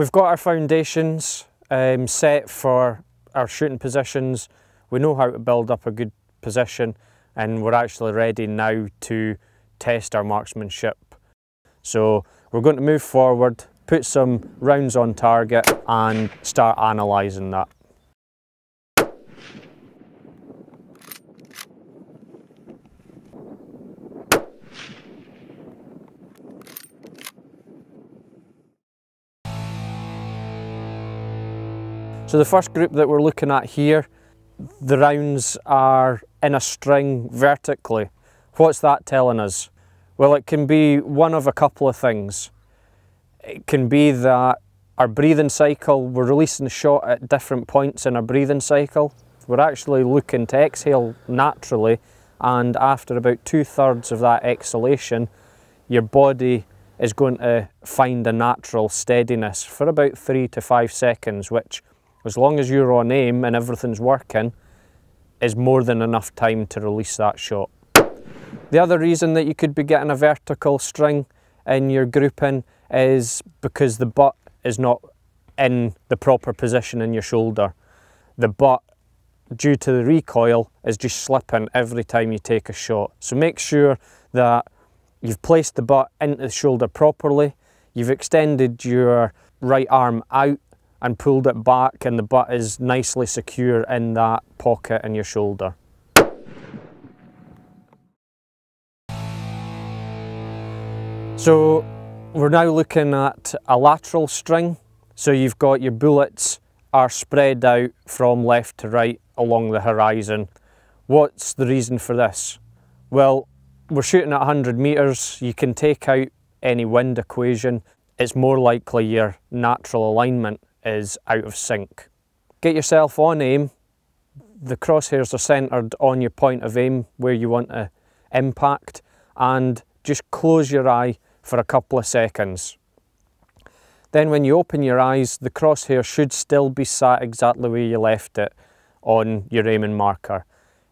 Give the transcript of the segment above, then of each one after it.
We've got our foundations um, set for our shooting positions. We know how to build up a good position and we're actually ready now to test our marksmanship. So we're going to move forward, put some rounds on target and start analysing that. So the first group that we're looking at here, the rounds are in a string vertically. What's that telling us? Well, it can be one of a couple of things. It can be that our breathing cycle, we're releasing the shot at different points in our breathing cycle. We're actually looking to exhale naturally and after about two thirds of that exhalation, your body is going to find a natural steadiness for about three to five seconds, which as long as you're on aim and everything's working, is more than enough time to release that shot. The other reason that you could be getting a vertical string in your grouping is because the butt is not in the proper position in your shoulder. The butt, due to the recoil, is just slipping every time you take a shot. So make sure that you've placed the butt into the shoulder properly, you've extended your right arm out and pulled it back and the butt is nicely secure in that pocket in your shoulder. So we're now looking at a lateral string. So you've got your bullets are spread out from left to right along the horizon. What's the reason for this? Well, we're shooting at 100 metres, you can take out any wind equation. It's more likely your natural alignment is out of sync. Get yourself on aim. The crosshairs are centred on your point of aim where you want to impact and just close your eye for a couple of seconds. Then when you open your eyes, the crosshair should still be sat exactly where you left it on your aiming marker.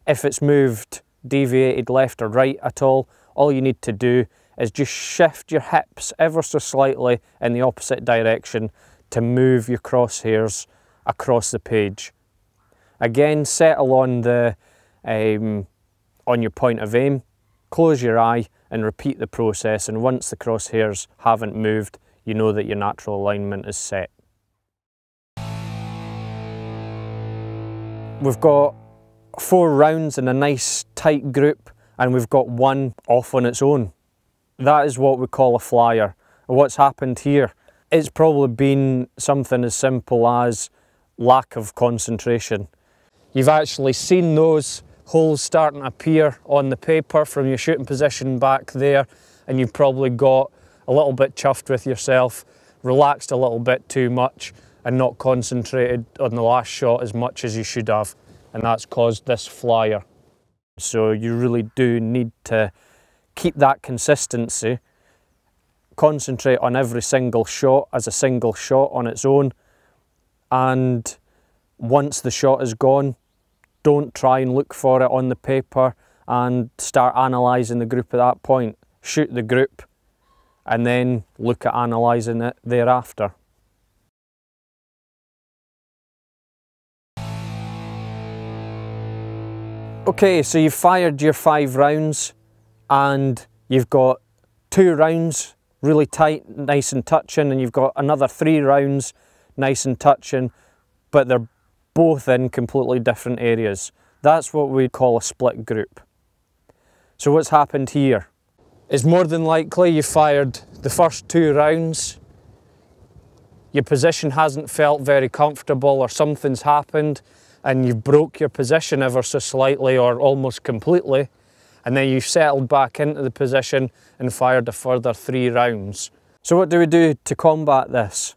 If it's moved, deviated left or right at all, all you need to do is just shift your hips ever so slightly in the opposite direction to move your crosshairs across the page. Again, settle on, the, um, on your point of aim, close your eye and repeat the process and once the crosshairs haven't moved, you know that your natural alignment is set. We've got four rounds in a nice tight group and we've got one off on its own. That is what we call a flyer. What's happened here it's probably been something as simple as lack of concentration. You've actually seen those holes starting to appear on the paper from your shooting position back there and you've probably got a little bit chuffed with yourself, relaxed a little bit too much and not concentrated on the last shot as much as you should have and that's caused this flyer. So you really do need to keep that consistency concentrate on every single shot as a single shot on its own and once the shot is gone don't try and look for it on the paper and start analysing the group at that point. Shoot the group and then look at analysing it thereafter. Okay, so you've fired your five rounds and you've got two rounds really tight, nice and touching, and you've got another three rounds, nice and touching, but they're both in completely different areas. That's what we call a split group. So what's happened here is more than likely you fired the first two rounds, your position hasn't felt very comfortable or something's happened and you've broke your position ever so slightly or almost completely and then you settled back into the position and fired a further three rounds. So what do we do to combat this?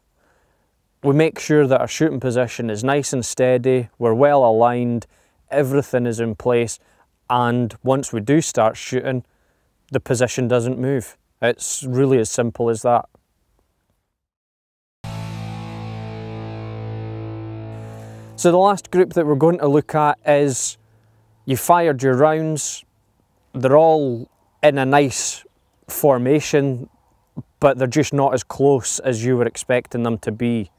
We make sure that our shooting position is nice and steady, we're well aligned, everything is in place, and once we do start shooting, the position doesn't move. It's really as simple as that. So the last group that we're going to look at is you fired your rounds, they're all in a nice formation, but they're just not as close as you were expecting them to be.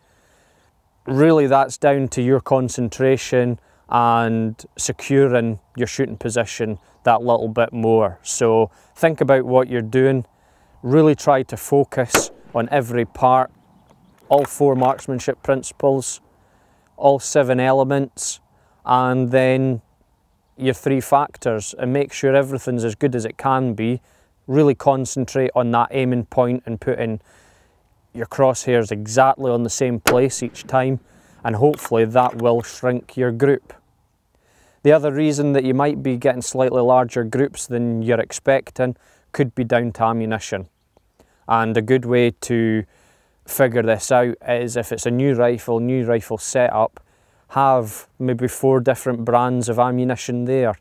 Really, that's down to your concentration and securing your shooting position that little bit more. So think about what you're doing, really try to focus on every part, all four marksmanship principles, all seven elements, and then your three factors and make sure everything's as good as it can be. Really concentrate on that aiming point and putting your crosshairs exactly on the same place each time and hopefully that will shrink your group. The other reason that you might be getting slightly larger groups than you're expecting could be down to ammunition. And a good way to figure this out is if it's a new rifle, new rifle setup, have maybe four different brands of ammunition there,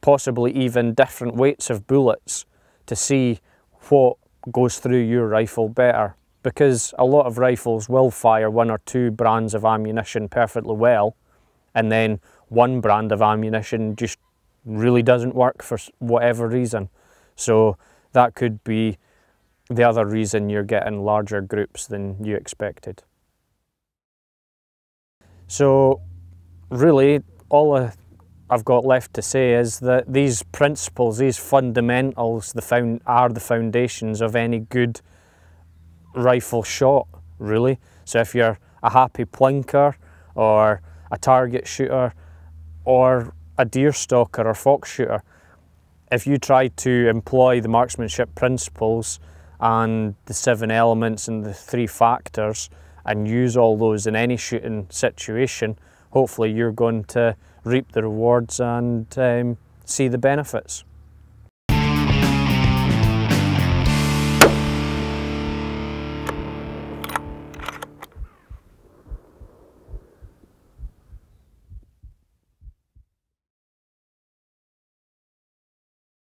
possibly even different weights of bullets to see what goes through your rifle better. Because a lot of rifles will fire one or two brands of ammunition perfectly well, and then one brand of ammunition just really doesn't work for whatever reason. So that could be the other reason you're getting larger groups than you expected. So really all I've got left to say is that these principles, these fundamentals the found, are the foundations of any good rifle shot really. So if you're a happy plinker or a target shooter or a deer stalker or fox shooter, if you try to employ the marksmanship principles and the seven elements and the three factors and use all those in any shooting situation, hopefully you're going to reap the rewards and um, see the benefits.